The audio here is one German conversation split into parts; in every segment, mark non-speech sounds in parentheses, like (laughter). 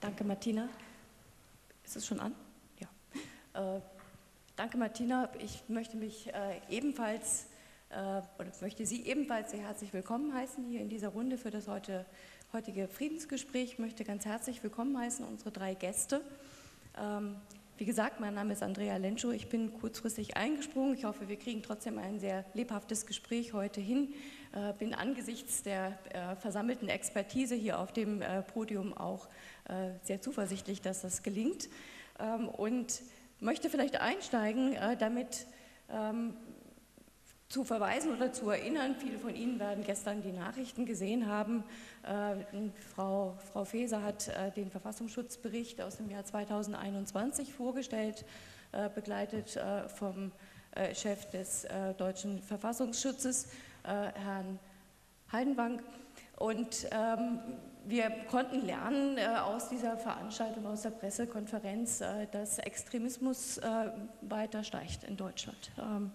Danke, Martina. Ist es schon an? Ja. Äh, danke, Martina. Ich möchte mich äh, ebenfalls äh, oder möchte Sie ebenfalls sehr herzlich willkommen heißen hier in dieser Runde für das heute, heutige Friedensgespräch. Ich möchte ganz herzlich willkommen heißen unsere drei Gäste. Ähm, wie gesagt, mein Name ist Andrea Lentschow. Ich bin kurzfristig eingesprungen. Ich hoffe, wir kriegen trotzdem ein sehr lebhaftes Gespräch heute hin. Äh, bin angesichts der äh, versammelten Expertise hier auf dem äh, Podium auch äh, sehr zuversichtlich, dass das gelingt. Ähm, und möchte vielleicht einsteigen, äh, damit ähm, zu verweisen oder zu erinnern. Viele von Ihnen werden gestern die Nachrichten gesehen haben. Äh, Frau, Frau Faeser hat äh, den Verfassungsschutzbericht aus dem Jahr 2021 vorgestellt, äh, begleitet äh, vom äh, Chef des äh, deutschen Verfassungsschutzes, Herrn Heidenbank. Und ähm, wir konnten lernen aus dieser Veranstaltung, aus der Pressekonferenz, dass Extremismus weiter steigt in Deutschland. Ähm,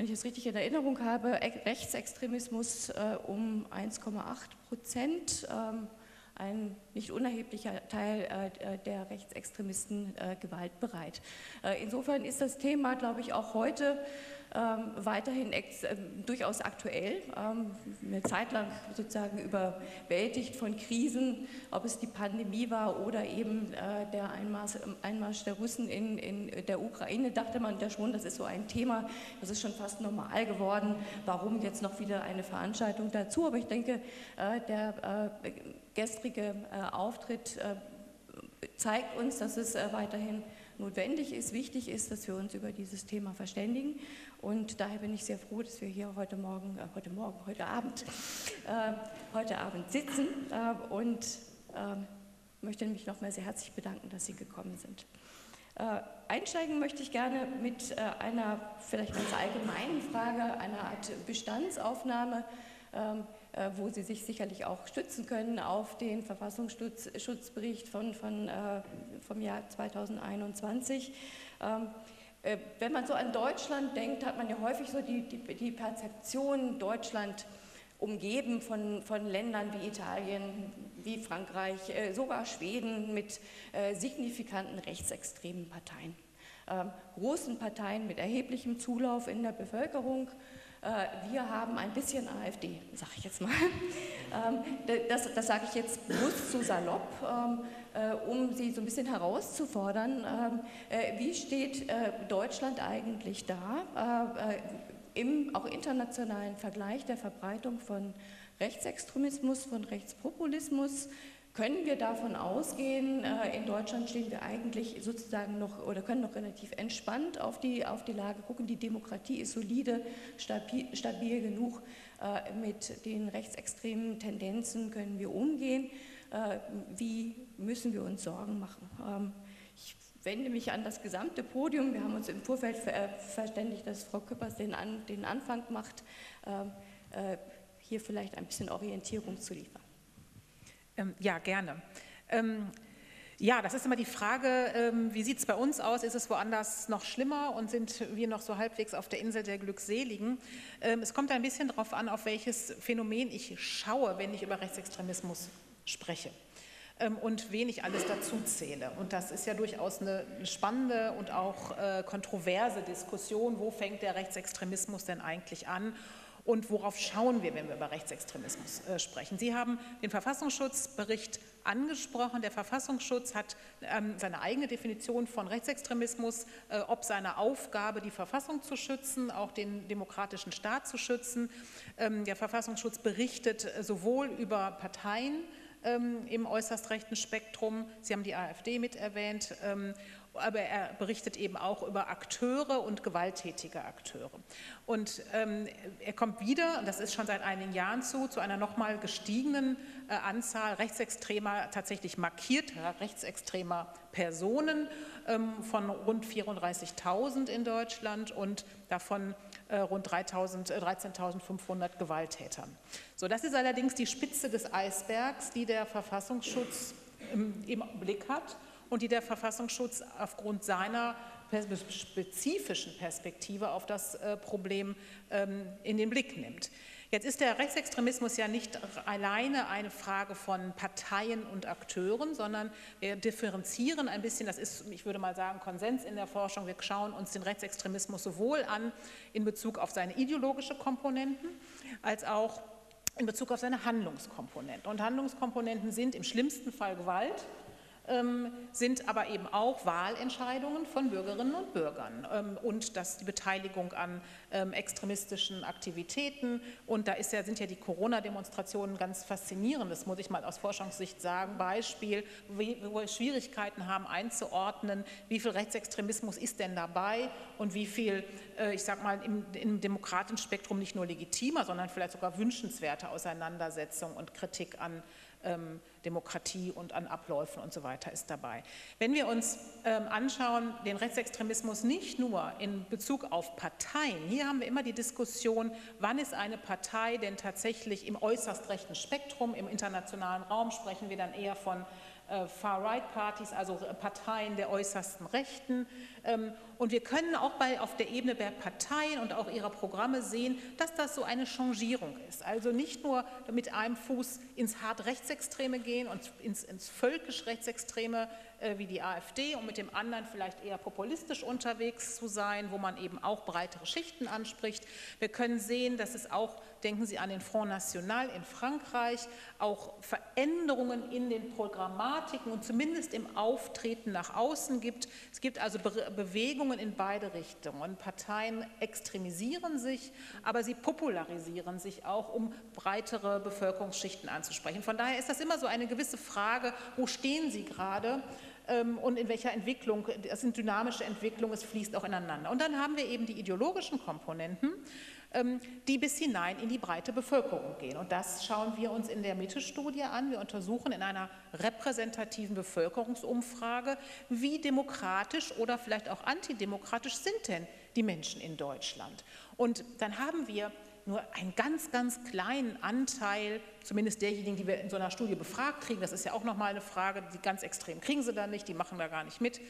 wenn ich es richtig in Erinnerung habe, Rechtsextremismus äh, um 1,8 Prozent. Ähm, ein nicht unerheblicher Teil äh, der Rechtsextremisten äh, gewaltbereit. Äh, insofern ist das Thema, glaube ich, auch heute ähm, weiterhin ex, äh, durchaus aktuell, ähm, eine Zeit lang sozusagen überwältigt von Krisen, ob es die Pandemie war oder eben äh, der Einmarsch, Einmarsch der Russen in, in, der Ukraine, dachte man ja schon, das ist so ein Thema, das ist schon fast normal geworden. Warum jetzt noch wieder eine Veranstaltung dazu? Aber ich denke, äh, der äh, gestrige äh, Auftritt äh, zeigt uns, dass es weiterhin notwendig ist, wichtig ist, dass wir uns über dieses Thema verständigen. Und daher bin ich sehr froh, dass wir hier heute Morgen, äh, heute Morgen, heute Abend, äh, heute Abend sitzen äh, und ähm, möchte mich nochmal sehr herzlich bedanken, dass Sie gekommen sind. Äh, einsteigen möchte ich gerne mit äh, einer vielleicht ganz allgemeinen Frage, einer Art Bestandsaufnahme, ähm, äh, wo Sie sich sicherlich auch stützen können auf den Verfassungsschutzbericht von, von, vom Jahr 2021. Äh, wenn man so an Deutschland denkt, hat man ja häufig so die, die, die Perzeption, Deutschland umgeben von, von Ländern wie Italien, wie Frankreich, äh, sogar Schweden mit äh, signifikanten rechtsextremen Parteien. Ähm, großen Parteien mit erheblichem Zulauf in der Bevölkerung. Wir haben ein bisschen AfD, sage ich jetzt mal. (laughs) Ähm, das, das sage ich jetzt bewusst zu salopp. Ähm, äh, um Sie so ein bisschen herauszufordern, ähm, äh, wie steht äh, Deutschland eigentlich da, im auch internationalen Vergleich der Verbreitung von Rechtsextremismus, von Rechtspopulismus, können wir davon ausgehen, in Deutschland stehen wir eigentlich sozusagen noch oder können noch relativ entspannt auf die, auf die Lage gucken. Die Demokratie ist solide, stabil, stabil genug. Mit den rechtsextremen Tendenzen können wir umgehen. Äh, wie müssen wir uns Sorgen machen. Ähm, ich wende mich an das gesamte Podium. Wir haben uns im Vorfeld äh, verständigt, dass Frau Küppers den, an, den Anfang macht, ähm, äh, hier vielleicht ein bisschen Orientierung zu liefern. Ähm, ja, gerne. Ja, das ist immer die Frage, wie sieht es bei uns aus? Ist es woanders noch schlimmer und sind wir noch so halbwegs auf der Insel der Glückseligen? Es kommt ein bisschen darauf an, auf welches Phänomen ich schaue, wenn ich über Rechtsextremismus spreche ähm, und wen ich alles dazu zähle. Und das ist ja durchaus eine spannende und auch äh, kontroverse Diskussion. Wo fängt der Rechtsextremismus denn eigentlich an? Und worauf schauen wir, wenn wir über Rechtsextremismus äh, sprechen? Sie haben den Verfassungsschutzbericht angesprochen. Der Verfassungsschutz hat ähm, seine eigene Definition von Rechtsextremismus, äh, ob seine Aufgabe, die Verfassung zu schützen, auch den demokratischen Staat zu schützen. Ähm, der Verfassungsschutz berichtet äh, sowohl über Parteien, ähm, im äußerst rechten Spektrum. Sie haben die AfD mit erwähnt. Aber er berichtet eben auch über Akteure und gewalttätige Akteure. Und ähm, er kommt wieder, und das ist schon seit einigen Jahren zu, zu einer nochmal gestiegenen äh, Anzahl rechtsextremer, tatsächlich markierter rechtsextremer Personen ähm, von rund 34.000 in Deutschland und davon äh, rund 13.500 äh, Gewalttätern. So, das ist allerdings die Spitze des Eisbergs, die der Verfassungsschutz im, im Blick hat und die der Verfassungsschutz aufgrund seiner spezifischen Perspektive auf das äh, Problem ähm, in den Blick nimmt. Jetzt ist der Rechtsextremismus ja nicht alleine eine Frage von Parteien und Akteuren, sondern wir differenzieren ein bisschen, das ist, ich würde mal sagen, Konsens in der Forschung. Wir schauen uns den Rechtsextremismus sowohl an in Bezug auf seine ideologische Komponenten als auch in Bezug auf seine Handlungskomponenten. Und Handlungskomponenten sind im schlimmsten Fall Gewalt, sind aber eben auch Wahlentscheidungen von Bürgerinnen und Bürgern ähm, und das, die Beteiligung an ähm, extremistischen Aktivitäten. Und da ja, sind ja die Corona-Demonstrationen ganz faszinierend, das muss ich mal aus Forschungssicht sagen. Beispiel, wo wir Schwierigkeiten haben einzuordnen, wie viel Rechtsextremismus ist denn dabei und wie viel, äh, ich sage mal, im, im demokratischen Spektrum nicht nur legitimer, sondern vielleicht sogar wünschenswerte Auseinandersetzung und Kritik an ähm, Demokratie und an Abläufen und so weiter ist dabei. Wenn wir uns ähm, anschauen, den Rechtsextremismus nicht nur in Bezug auf Parteien, hier haben wir immer die Diskussion, wann ist eine Partei denn tatsächlich im äußerst rechten Spektrum, im internationalen Raum sprechen wir dann eher von äh, Far-Right-Partys, also Parteien der äußersten Rechten. Und wir können auch bei, auf der Ebene der Parteien und auch ihrer Programme sehen, dass das so eine Changierung ist. Also nicht nur mit einem Fuß ins hart Rechtsextreme gehen und ins, ins völkisch Rechtsextreme äh, wie die AfD und mit dem anderen vielleicht eher populistisch unterwegs zu sein, wo man eben auch breitere Schichten anspricht. Wir können sehen, dass es auch, denken Sie an den Front National in Frankreich, auch Veränderungen in den Programmatiken und zumindest im Auftreten nach außen gibt. Es gibt also Be Bewegungen in beide Richtungen. Parteien extremisieren sich, aber sie popularisieren sich auch, um breitere Bevölkerungsschichten anzusprechen. Von daher ist das immer so eine gewisse Frage, wo stehen Sie gerade? Ähm, und in welcher Entwicklung, das sind dynamische Entwicklungen, es fließt auch ineinander. Und dann haben wir eben die ideologischen Komponenten, die bis hinein in die breite Bevölkerung gehen. Und das schauen wir uns in der Mitte-Studie an. Wir untersuchen in einer repräsentativen Bevölkerungsumfrage, wie demokratisch oder vielleicht auch antidemokratisch sind denn die Menschen in Deutschland. Und dann haben wir nur einen ganz, ganz kleinen Anteil, zumindest derjenigen, die wir in so einer Studie befragt kriegen, das ist ja auch nochmal eine Frage, die ganz extrem kriegen sie da nicht, die machen da gar nicht mit.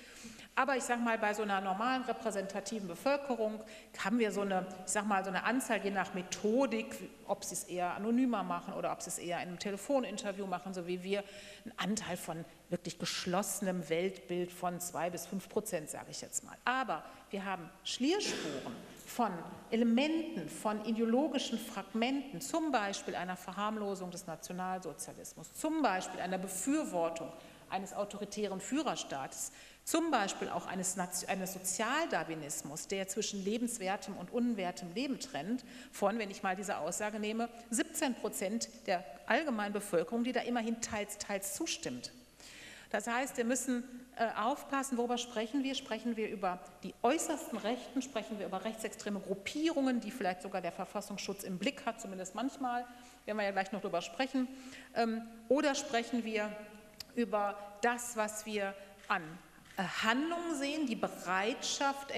Aber ich sage mal, bei so einer normalen repräsentativen Bevölkerung haben wir so eine, ich sage mal, so eine Anzahl je nach Methodik, ob sie es eher anonymer machen oder ob sie es eher in einem Telefoninterview machen, so wie wir, einen Anteil von wirklich geschlossenem Weltbild von zwei bis fünf Prozent, sage ich jetzt mal. Aber wir haben Schlierspuren von Elementen, von ideologischen Fragmenten, zum Beispiel einer Verharmlosung des Nationalsozialismus, zum Beispiel einer Befürwortung eines autoritären Führerstaates, zum Beispiel auch eines, eines Sozialdarwinismus, der zwischen lebenswertem und unwertem Leben trennt, von, wenn ich mal diese Aussage nehme, 17 Prozent der allgemeinen Bevölkerung, die da immerhin teils, teils zustimmt. Das heißt, wir müssen äh, aufpassen, worüber sprechen wir? Sprechen wir über die äußersten Rechten, sprechen wir über rechtsextreme Gruppierungen, die vielleicht sogar der Verfassungsschutz im Blick hat, zumindest manchmal, werden wir ja gleich noch darüber sprechen, ähm, oder sprechen wir über das, was wir an äh, Handlungen sehen, die Bereitschaft,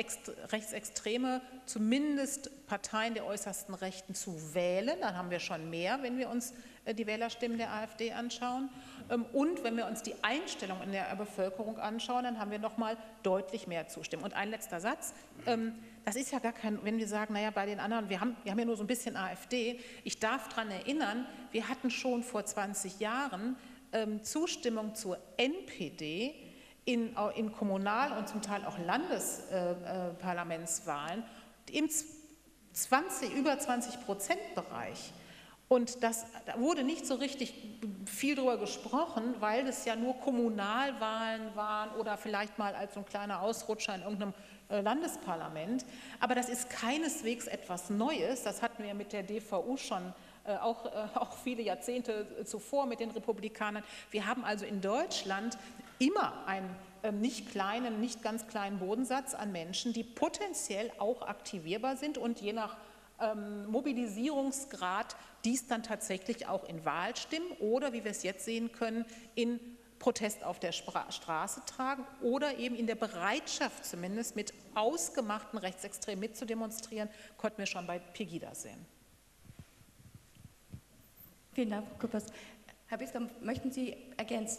Rechtsextreme, zumindest Parteien der äußersten Rechten zu wählen. Dann haben wir schon mehr, wenn wir uns die Wählerstimmen der AfD anschauen. Ähm, und wenn wir uns die Einstellung in der Bevölkerung anschauen, dann haben wir noch mal deutlich mehr Zustimmung. Und ein letzter Satz. Ähm, das ist ja gar kein, wenn wir sagen, naja, bei den anderen, wir haben, wir haben ja nur so ein bisschen AfD. Ich darf daran erinnern, wir hatten schon vor 20 Jahren ähm, Zustimmung zur NPD in, in Kommunal- und zum Teil auch Landesparlamentswahlen äh, äh, im 20, über 20 Prozent Bereich. Und das, da wurde nicht so richtig viel darüber gesprochen, weil es ja nur Kommunalwahlen waren oder vielleicht mal als so ein kleiner Ausrutscher in irgendeinem äh, Landesparlament. Aber das ist keineswegs etwas Neues. Das hatten wir mit der DVU schon äh, auch, äh, auch viele Jahrzehnte zuvor mit den Republikanern. Wir haben also in Deutschland immer einen ähm, nicht kleinen, nicht ganz kleinen Bodensatz an Menschen, die potenziell auch aktivierbar sind und je nach ähm, Mobilisierungsgrad dies dann tatsächlich auch in Wahlstimmen oder, wie wir es jetzt sehen können, in Protest auf der Straße tragen oder eben in der Bereitschaft zumindest mit ausgemachten Rechtsextremen mitzudemonstrieren, konnten wir schon bei Pegida sehen. Vielen Dank, Frau Küppers. Herr Bisker, möchten Sie ergänzen?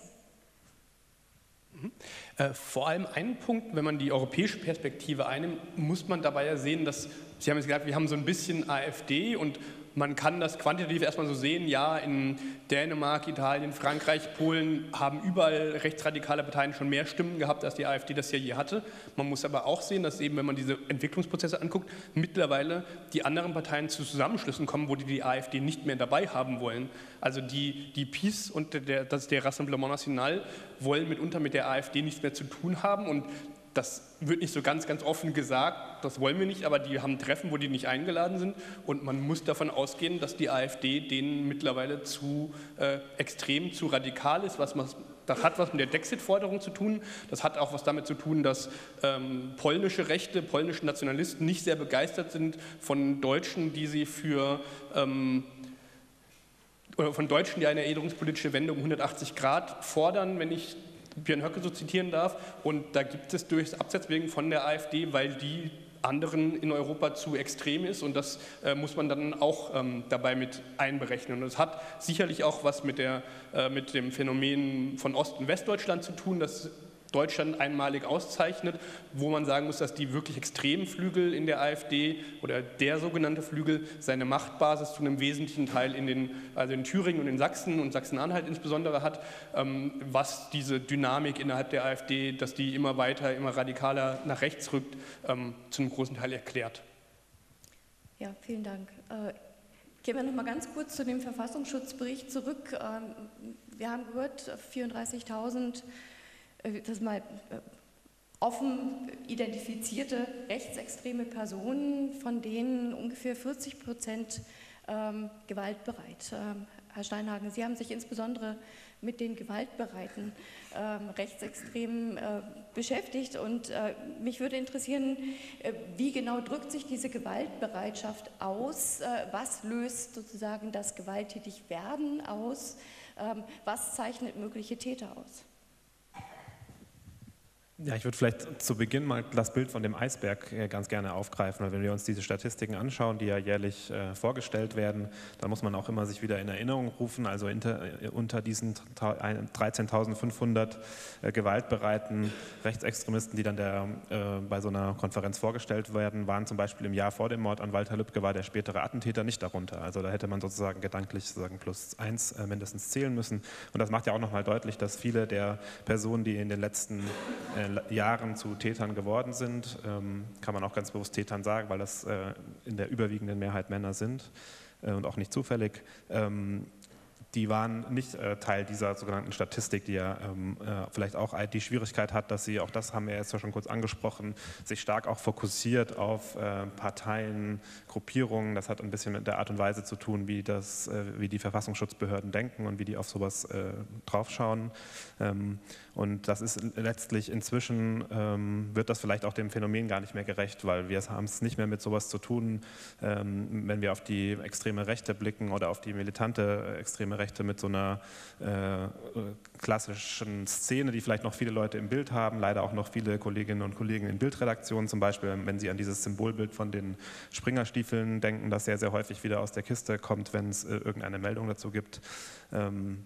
Mhm. Äh, vor allem einen Punkt, wenn man die europäische Perspektive einnimmt, muss man dabei ja sehen, dass, Sie haben jetzt gesagt, wir haben so ein bisschen AfD und man kann das quantitativ erstmal so sehen, ja, in Dänemark, Italien, Frankreich, Polen haben überall rechtsradikale Parteien schon mehr Stimmen gehabt, als die AfD das ja je hatte. Man muss aber auch sehen, dass eben, wenn man diese Entwicklungsprozesse anguckt, mittlerweile die anderen Parteien zu Zusammenschlüssen kommen, wo die die AfD nicht mehr dabei haben wollen. Also die, die PiS und der, das der Rassemblement National wollen mitunter mit der AfD nichts mehr zu tun haben und das wird nicht so ganz, ganz offen gesagt, das wollen wir nicht, aber die haben Treffen, wo die nicht eingeladen sind. Und man muss davon ausgehen, dass die AfD denen mittlerweile zu äh, extrem, zu radikal ist, was man, das hat was mit der Dexit-Forderung zu tun. Das hat auch was damit zu tun, dass ähm, polnische Rechte, polnische Nationalisten nicht sehr begeistert sind von Deutschen, die sie für ähm, von Deutschen, die eine erinnerungspolitische Wende um 180 Grad fordern, wenn ich Björn Höcke so zitieren darf. Und da gibt es durchaus Absetzwegen von der AfD, weil die anderen in Europa zu extrem ist und das äh, muss man dann auch ähm, dabei mit einberechnen. Und es hat sicherlich auch was mit, der, äh, mit dem Phänomen von Ost- und Westdeutschland zu tun, dass Deutschland einmalig auszeichnet, wo man sagen muss, dass die wirklich extremen Flügel in der AfD oder der sogenannte Flügel seine Machtbasis zu einem wesentlichen Teil in, den, also in Thüringen und in Sachsen und Sachsen-Anhalt insbesondere hat, ähm, was diese Dynamik innerhalb der AfD, dass die immer weiter, immer radikaler nach rechts rückt, ähm, zu einem großen Teil erklärt. Ja, vielen Dank. Äh, gehen wir noch mal ganz kurz zu dem Verfassungsschutzbericht zurück. Ähm, wir haben gehört, 34.000 äh, das mal äh, offen identifizierte rechtsextreme Personen, von denen ungefähr 40 Prozent ähm, gewaltbereit. Ähm, Herr Steinhagen, Sie haben sich insbesondere mit den gewaltbereiten ähm, Rechtsextremen äh, beschäftigt und äh, mich würde interessieren, äh, wie genau drückt sich diese Gewaltbereitschaft aus? Äh, was löst sozusagen das Gewalttätigwerden aus? Ähm, was zeichnet mögliche Täter aus? Ja, ich würde vielleicht zu Beginn mal das Bild von dem Eisberg äh, ganz gerne aufgreifen, weil wenn wir uns diese Statistiken anschauen, die ja jährlich äh, vorgestellt werden, dann muss man auch immer sich wieder in Erinnerung rufen. Also äh, unter diesen 13.500 äh, gewaltbereiten Rechtsextremisten, die dann der, bei so einer Konferenz vorgestellt werden, waren zum Beispiel im Jahr vor dem Mord an Walter Lübcke war der spätere Attentäter nicht darunter. Also da hätte man sozusagen gedanklich sagen plus eins mindestens zählen müssen. Und das macht ja auch nochmal deutlich, dass viele der Personen, die in den letzten Jahren zu Tätern geworden sind. Ähm, kann man auch ganz bewusst Tätern sagen, weil das äh, in der überwiegenden Mehrheit Männer sind äh, und auch nicht zufällig. Die waren nicht äh, Teil dieser sogenannten Statistik, die ja ähm, äh, vielleicht auch die Schwierigkeit hat, dass sie, auch das haben wir jetzt ja schon kurz angesprochen, sich stark auch fokussiert auf äh, Parteien, Gruppierungen. Das hat ein bisschen mit der Art und Weise zu tun, wie, das, äh, wie die Verfassungsschutzbehörden denken und wie die auf sowas äh, draufschauen. Ähm, und das ist letztlich inzwischen, ähm, wird das vielleicht auch dem Phänomen gar nicht mehr gerecht, weil wir haben es nicht mehr mit sowas zu tun, ähm, wenn wir auf die extreme Rechte blicken oder auf die militante extreme Rechte mit so einer äh, klassischen Szene, die vielleicht noch viele Leute im Bild haben, leider auch noch viele Kolleginnen und Kollegen in Bildredaktionen zum Beispiel, wenn sie an dieses Symbolbild von den Springerstiefeln denken, das sehr, sehr häufig wieder aus der Kiste kommt, wenn es äh, irgendeine Meldung dazu gibt. Ähm,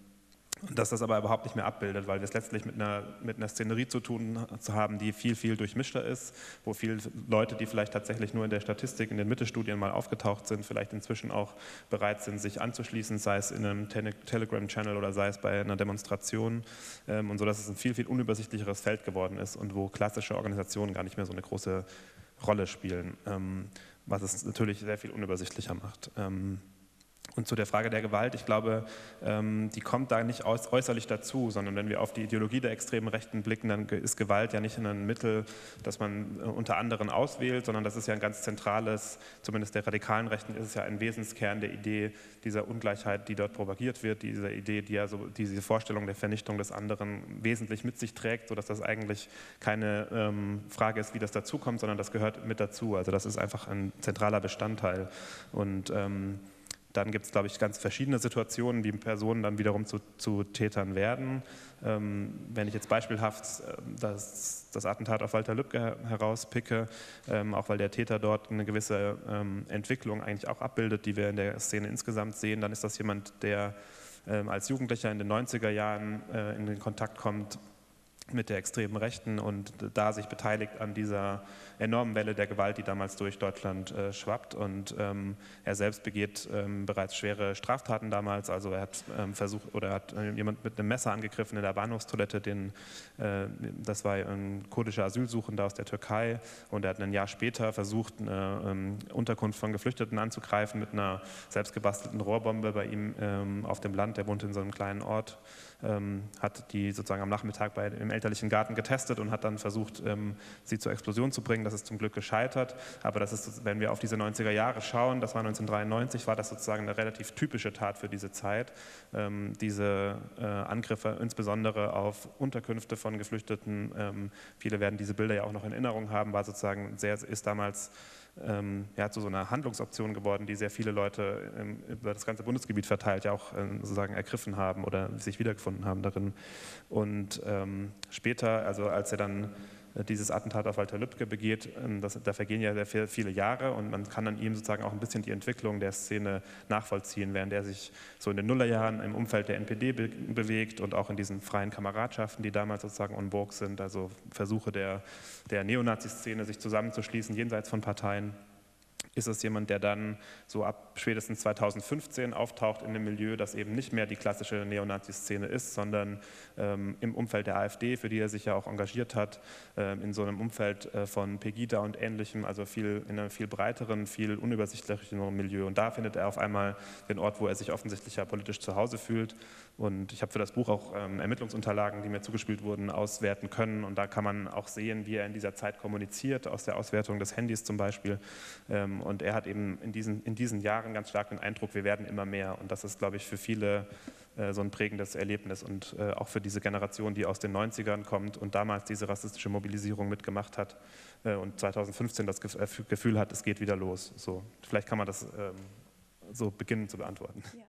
dass das aber überhaupt nicht mehr abbildet, weil wir es letztlich mit einer, mit einer Szenerie zu tun zu haben, die viel, viel durchmischter ist, wo viele Leute, die vielleicht tatsächlich nur in der Statistik, in den Mittelstudien mal aufgetaucht sind, vielleicht inzwischen auch bereit sind, sich anzuschließen, sei es in einem Telegram-Channel oder sei es bei einer Demonstration ähm, und so, dass es ein viel, viel unübersichtlicheres Feld geworden ist und wo klassische Organisationen gar nicht mehr so eine große Rolle spielen, ähm, was es natürlich sehr viel unübersichtlicher macht. Ähm, und zu der Frage der Gewalt, ich glaube, ähm, die kommt da nicht äußerlich dazu, sondern wenn wir auf die Ideologie der extremen Rechten blicken, dann ist Gewalt ja nicht ein Mittel, das man äh, unter anderem auswählt, sondern das ist ja ein ganz zentrales, zumindest der radikalen Rechten ist es ja ein Wesenskern der Idee dieser Ungleichheit, die dort propagiert wird, diese Idee, die ja so, diese Vorstellung der Vernichtung des anderen wesentlich mit sich trägt, sodass das eigentlich keine ähm, Frage ist, wie das dazukommt, sondern das gehört mit dazu. Also das ist einfach ein zentraler Bestandteil. Und ähm, dann gibt es, glaube ich, ganz verschiedene Situationen, wie Personen dann wiederum zu, zu Tätern werden. Ähm, wenn ich jetzt beispielhaft äh, das, das, Attentat auf Walter Lübcke herauspicke, ähm, auch weil der Täter dort eine gewisse ähm, Entwicklung eigentlich auch abbildet, die wir in der Szene insgesamt sehen, dann ist das jemand, der ähm, als Jugendlicher in den 90er Jahren äh, in den Kontakt kommt mit der extremen Rechten und da sich beteiligt an dieser enormen Welle der Gewalt, die damals durch Deutschland äh, schwappt. Und ähm, er selbst begeht ähm, bereits schwere Straftaten damals. Also er hat ähm, versucht oder hat äh, jemand mit einem Messer angegriffen in der Bahnhofstoilette. Den, äh, das war ein kurdischer Asylsuchender aus der Türkei. Und er hat ein Jahr später versucht, eine ähm, Unterkunft von Geflüchteten anzugreifen mit einer selbstgebastelten Rohrbombe bei ihm ähm, auf dem Land. Er wohnt in so einem kleinen Ort ähm, hat die sozusagen am Nachmittag bei, im elterlichen Garten getestet und hat dann versucht, ähm, sie zur Explosion zu bringen. Das ist zum Glück gescheitert. Aber das ist, wenn wir auf diese 90er Jahre schauen, das war 1993, war das sozusagen eine relativ typische Tat für diese Zeit. Ähm, diese äh, Angriffe insbesondere auf Unterkünfte von Geflüchteten, ähm, viele werden diese Bilder ja auch noch in Erinnerung haben, war sozusagen sehr, ist damals ähm, ja, zu so einer Handlungsoption geworden, die sehr viele Leute ähm, über das ganze Bundesgebiet verteilt ja auch ähm, sozusagen ergriffen haben oder sich wiedergefunden haben darin. Und ähm, später, also als er dann dieses Attentat auf Walter Lübcke begeht, ähm, das, da vergehen ja sehr viele Jahre und man kann an ihm sozusagen auch ein bisschen die Entwicklung der Szene nachvollziehen, während er sich so in den Nullerjahren im Umfeld der NPD be bewegt und auch in diesen freien Kameradschaften, die damals sozusagen on vogue sind, also Versuche der, der Neonazi-Szene, sich zusammenzuschließen jenseits von Parteien ist es jemand, der dann so ab spätestens 2015 auftaucht in einem Milieu, das eben nicht mehr die klassische Neonazi-Szene ist, sondern ähm, im Umfeld der AfD, für die er sich ja auch engagiert hat, äh, in so einem Umfeld äh, von Pegida und Ähnlichem, also viel, in einem viel breiteren, viel unübersichtlicheren Milieu. Und da findet er auf einmal den Ort, wo er sich offensichtlich ja politisch zu Hause fühlt. Und ich habe für das Buch auch ähm, Ermittlungsunterlagen, die mir zugespielt wurden, auswerten können. Und da kann man auch sehen, wie er in dieser Zeit kommuniziert, aus der Auswertung des Handys zum Beispiel. Ähm, und er hat eben in diesen, in diesen Jahren ganz stark den Eindruck, wir werden immer mehr. Und das ist, glaube ich, für viele äh, so ein prägendes Erlebnis und äh, auch für diese Generation, die aus den 90ern kommt und damals diese rassistische Mobilisierung mitgemacht hat äh, und 2015 das Gefühl hat, es geht wieder los. So, vielleicht kann man das ähm, so beginnen zu beantworten. Ja.